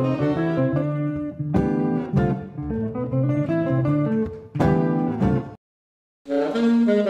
Thank you.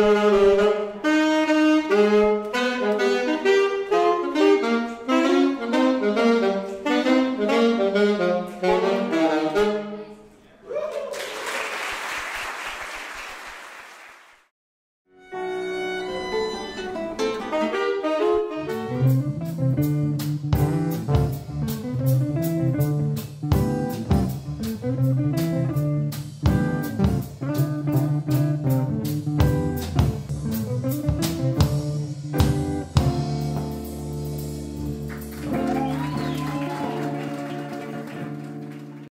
Thank.